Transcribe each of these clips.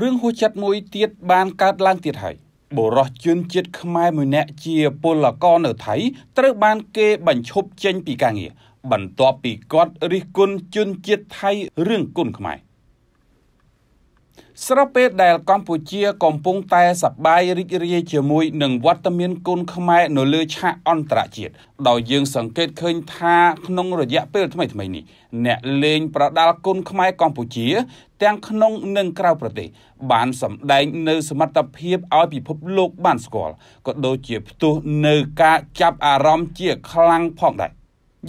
រឿងហួសចិត្តមួយទៀតបានកើតឡើងទៀតហើយបុរសជនជាតិខ្មែរមួយនាក់ជាពលករនៅថៃត្រូវបានគេបញ្ឈប់ចេញពីការងារបន្ទាប់ពីគាត់រិះគន់ជនជាតិថៃរឿងគុណខ្មែរ ស្របពេលដែលកម្ពុជាកំពុងតែសប្បាយរីករាយជាមួយនឹងវត្តមានគុណខ្មែរនៅលើឆាកអន្តរជាតិដោយយើងសង្កេតឃើញថាក្នុងរយៈពេលថ្មីៗនេះអ្នកលេងប្រដាល់គុណខ្មែរកម្ពុជា ទាំងក្នុងនិងក្រៅប្រទេស បានសម្ដែងនៅសមត្ថភាពឲ្យពិភពលោកបានស្គាល់ក៏ដូចជាផ្ទុះនៅការចាប់អារម្មណ៍ជាខ្លាំងផងដែរ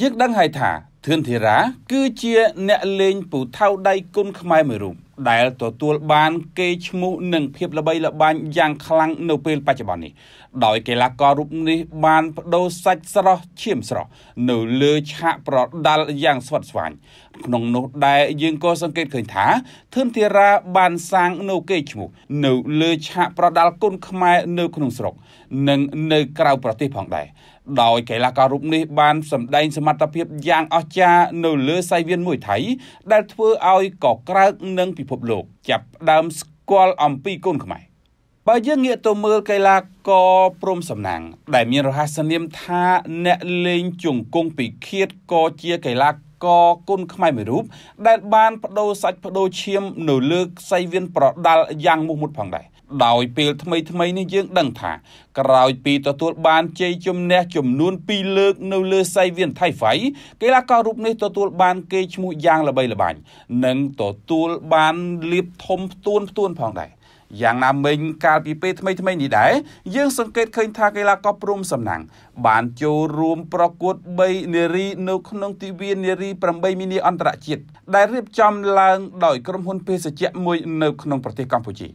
យើងដឹងហើយថាធឿនធីរ៉ាគឺជាអ្នកលេងពូថៅដៃគុណខ្មែរមួយរូប ដែលទទួលបានគេឈ្មោះនិងភាពល្បីល្បាញយ៉ាងខ្លាំងនៅពេលបច្ចុប្បន្ននេះដោយកីឡាកររូបនេះបានបដូរសាច់ស្រស់ឈាមស្រស់នៅលើឆាកប្រដាល់យ៉ាងស្វិតស្វាញ ក្នុងនោះដែរយើងក៏សង្កេតឃើញថាធឿនធីរ៉ាបានសាងនៅគេឈ្មោះនៅលើឆាកប្រដាល់គុនខ្មែរនៅក្នុងស្រុក និងនៅក្រៅប្រទេសផងដែរដោយកីឡាកររូបនេះបានសម្ដែងសមត្ថភាពយ៉ាងអស្ចារ្យនៅលើសៃវៀនមួយថៃ ដែលធ្វើឲ្យកក្រើកនឹងពិភពលោក ចាប់ផ្ដើមស្គាល់អំពីគុនខ្មែរបើយើងងាកទៅមើលកីឡាករព្រំសំណាងដែលមានរហស្សនាមថាអ្នកលេងជង្គង់ពីឃាតក៏ជាកីឡា ករគុនខ្មែរមួយរូបដែលបានបដូរសាច់បដូរឈាមនៅលើខ្សែវៀនប្រដាល់យ៉ាងមោះមុតផងដែរដោយពេលថ្មីថ្មីនេះយើងដឹងថាក្រោយពីទទួលបានជ័យជំនះចំនួន2លើកនៅលើសៃវៀនថៃហ្វៃកីឡាកររូបនេះទទួលបានគេឈ្មោះយ៉ាងល្បីល្បាញនិងទទួលបានលៀបធំផ្ទួនផ្ទួនផងដែរ យ៉ាងណាមិញកាលពីពេលថ្មីថ្មីនេះដែរយើងសង្កេតឃើញថាកីឡាករព្រំសំណាងបានចូលរួមប្រកួត3នារីនៅក្នុងទិវានារី8មីនាអន្តរជាតិដែលរៀបចំឡើងដោយក្រុមហ៊ុនភេសជ្ជៈមួយនៅក្នុងប្រទេសកម្ពុជា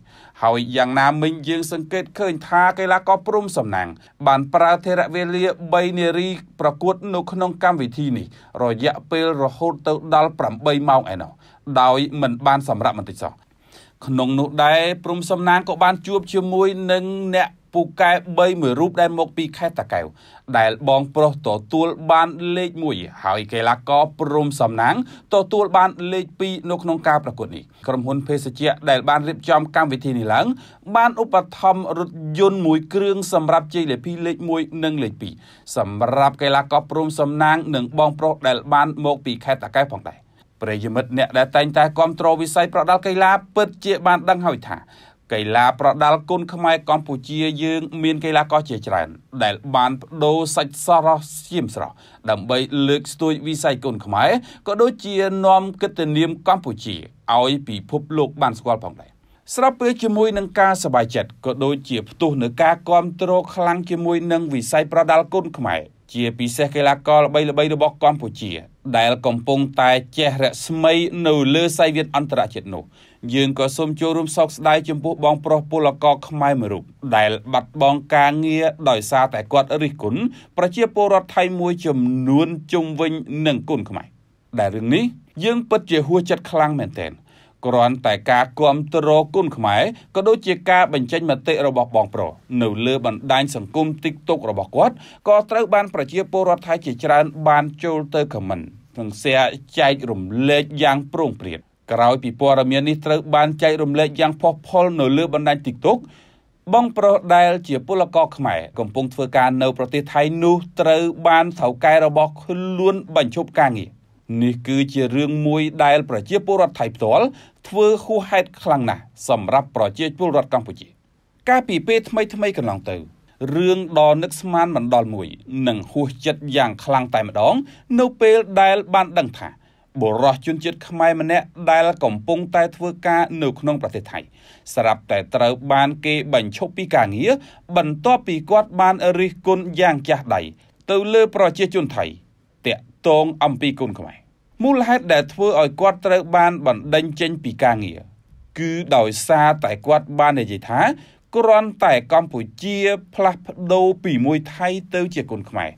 ហើយយ៉ាងណាមិញយើងសង្កេតឃើញថាកីឡាករព្រំសំណាងបានប្រើធរវេលា3នារីប្រកួតនៅក្នុងកម្មវិធីនេះរយៈពេលរហូតទៅដល់8ម៉ោងឯណោះដោយមិនបានសម្រាប់បន្តិចសោះ ក្នុងនោះដែរព្រំសំណាងក៏បានជួបជាមួយនឹងអ្នកពូកែ3មួយរូបដែលមកពីខេត្តតាកែវដែលបងប្រុសទទួលបានលេខ1ហើយកីឡាករព្រំសំណាងទទួលបានលេខ2នៅក្នុងការប្រកួតនេះក្រុមហ៊ុនភេសជ្ជៈដែលបានរៀបចំកម្មវិធីនេះឡើងបានឧបត្ថម្ភរថយន្តមួយគ្រឿងសម្រាប់ជ័យលាភីលេខ1និងលេខ2សម្រាប់កីឡាករព្រំសំណាងនិងបងប្រុសដែលបានមកពីខេត្តតាកែវផងដែរ ប្រិយមិត្តអ្នកដែលតែងតែគ្រប់គ្រងវិស័យប្រដាល់កីឡាពិតជាបានដឹងហើយថាកីឡាប្រដាល់គុនខ្មែរកម្ពុជាយើង មានកីឡាករជាច្រើន ដែលបានបដូរសាច់សរោះសៀមស្រស់ដើម្បីលើកស្ទួយវិស័យគុនខ្មែរក៏ដូចជានាំកិត្តិនាមកម្ពុជាឲ្យពិភពលោកបានស្គាល់ផងដែរស្របពេលជាមួយនឹងការសប្បាយចិត្តក៏ដូចជាផ្ទុះនឹងការគ្រប់គ្រងខ្លាំងជាមួយនឹងវិស័យប្រដាល់គុនខ្មែរ ជាពិសេសកីឡាករល្បីៗរបស់កម្ពុជា ដែលកំពុងតែចេះរស្មីនៅលើសៃវៀនអន្តរជាតិនោះយើងក៏សូមចូលរួមសោកស្ដាយចំពោះបងប្រុសពលករខ្មែរមួយរូបដែលបាត់បង់ការងារដោយសារតែគាត់រិះគន់ប្រជាពលរដ្ឋថៃមួយចំនួនជុំវិញនឹងគុណខ្មែរដែលរឿងនេះយើងពិតជាហួសចិត្តខ្លាំងមែនទែន គ្រាន់តែការគ្រប់គ្រងគុណខ្មែរក៏ដូចជាការបញ្ចេញមតិរបស់បងប្រុសនៅលើបណ្ដាញសង្គម TikTok របស់គាត់ក៏ត្រូវបានប្រជាពលរដ្ឋថៃជាច្រើនបានចូលទៅខមមិននិង share ចែករំលែកយ៉ាងប្រងព្រាតក្រោយពីព័ត៌មាននេះត្រូវបានចែករំលែកយ៉ាងផុសផុលនៅលើបណ្ដាញ TikTok បងប្រុសដែលជាពលករខ្មែរកំពុងធ្វើការនៅប្រទេសថៃនោះត្រូវបានថៅកែរបស់ខ្លួនបញ្ឈប់ការងារ នេះគឺជារឿងមួយដែលប្រជាពលរដ្ឋថៃផ្ទាល់ធ្វើហួសហេតុខ្លាំងណាស់សម្រាប់ប្រជាពលរដ្ឋកម្ពុជា កាលពីពេលថ្មីថ្មីកន្លងទៅរឿងដ៏នឹកស្មានមិនដល់មួយនឹងហួសចិត្តយ៉ាងខ្លាំងតែម្ដង នៅពេលដែលបានដឹងថាបុរសជនជាតិខ្មែរម្នាក់ដែលកំពុងតែធ្វើការនៅក្នុងប្រទេសថៃ ស្រាប់តែត្រូវបានគេបញ្ឈប់ពីការងារបន្ទាប់ពីគាត់បានរិះគន់យ៉ាងចាស់ដៃទៅលើប្រជាជនថៃតាក់ទងអំពីគុណខ្មែរ មូលហេតុដែលធ្វើឲ្យគាត់ត្រូវបានបណ្ដេញចេញពីការងារគឺដោយសារតែគាត់បាននិយាយថាគ្រាន់តែកម្ពុជា ផ្លាស់ប្ដូរពីមួយថៃទៅជាគុណខ្មែរ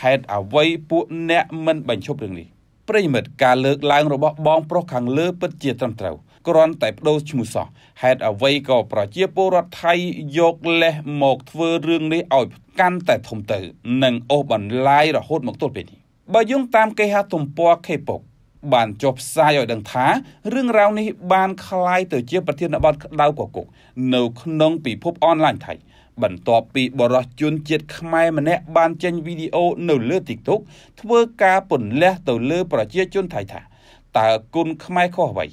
ហេតុអ្វីពួកអ្នកមិនបញ្ឈប់រឿងនេះប្រិមិត្តការលើកឡើងរបស់បងប្រុសខាងលើពិតជាត្រឹមត្រូវគ្រាន់តែបដូរឈ្មោះសោះហេតុអ្វីក៏ប្រជាពលរដ្ឋថៃយកលេសមកធ្វើរឿងនេះឲ្យកាន់តែធំទៅ និងអូសបន្លាយរហូតមកទល់ពេលនេះបើយោងតាមគេហទំព័រ K-pop បានចុះផ្សាយឲ្យដឹងថារឿងរ៉ាវនេះបានคล้ายទៅជាប្រធានបទក្តៅកគុកនៅក្នុងពិភពអនឡាញថៃបន្ទាប់ពីបរិសុជនជាតិខ្មែរម្នាក់បានចេញវីដេអូនៅលើ TikTok ធ្វើការពន្លះទៅលើប្រជាជនថៃថាតើគុណខ្មែរខុសអ្វី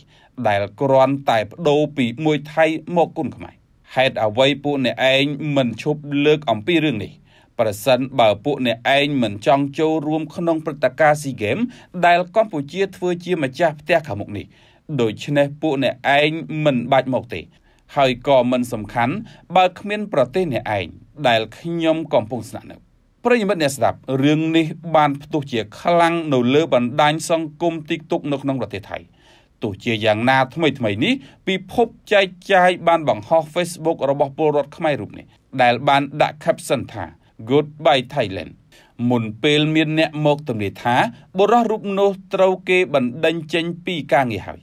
ដែលគ្រាន់តែបដូរពីមួយថៃមកគុណខ្មែរហេតុអ្វីពួកអ្នកឯងមិនឈប់លើកអំពីរឿងនេះ ប្រសិនបើពួកអ្នកឯងមិនចង់ចូលរួមក្នុងព្រឹត្តិការណ៍ SEA Games ដែលកម្ពុជាធ្វើជាម្ចាស់ផ្ទះខាងមុខនេះដូច្នេះពួកអ្នកឯងមិនបាច់មកទេ ហើយក៏មិនសំខាន់បើគ្មានប្រទេសអ្នកឯងដែលខ្ញុំកំពុងស្នាក់នៅប្រិយមិត្តអ្នកស្ដាប់រឿងនេះបានផ្ទុះជាខ្លាំងនៅលើបណ្ដាញសង្គម TikTok នៅក្នុងប្រទេសថៃទោះជាយ៉ាងណាថ្មីថ្មីនេះពិភពចែកចាយបានបង្ហោះ Facebook របស់ពលរដ្ឋខ្មែររូបនេះដែលបានដាក់ caption ថា Goodbye Thailand មុនពេលមានអ្នកមកទម្លាយថាបុរសរូបនោះត្រូវគេបណ្ដេញចេញពីការងារហើយ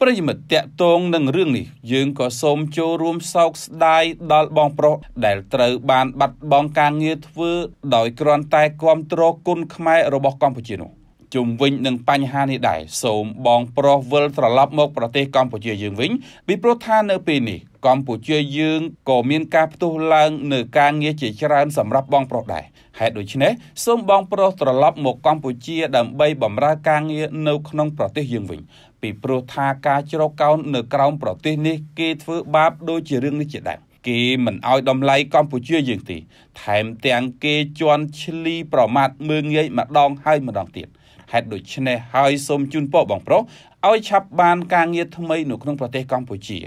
ប្រិយមិត្តតកតងនឹងរឿងនេះយើងក៏សូមចូលរួមសោកស្ដាយដល់បងប្រុសដែលត្រូវបានបាត់បង់ការងារធ្វើដោយគ្រាន់តែគ្រប់គ្រងគុណខ្មែររបស់កម្ពុជានោះ ជុំវិញនឹងបញ្ហានេះដែរសូមបងប្រុសវិលត្រឡប់មកប្រទេសកម្ពុជាយើងវិញពីព្រោះថានៅពេលនេះកម្ពុជាយើងក៏មានការផ្ទុះឡើងនៅការងារជាច្រើនសម្រាប់បងប្រុសដែរហេតុដូច្នេះសូមបងប្រុសត្រឡប់មកកម្ពុជាដើម្បីបម្រើការងារនៅក្នុងប្រទេសយើងវិញពីព្រោះថាការជ្រកកោននៅក្រោមប្រទេសនេះគេធ្វើបាបដូចជារឿងនេះជាដើមគេមិនអោយតម្លៃកម្ពុជាយើងទេថែមទាំងគេជន់ឈ្លីប្រមាថមើងងាយម្ដងហើយម្ដងទៀត ហេតុដូច្នេះហើយសូមជូនពរបងប្រុសឲ្យឆាប់បានការងារថ្មីនៅក្នុងប្រទេសកម្ពុជា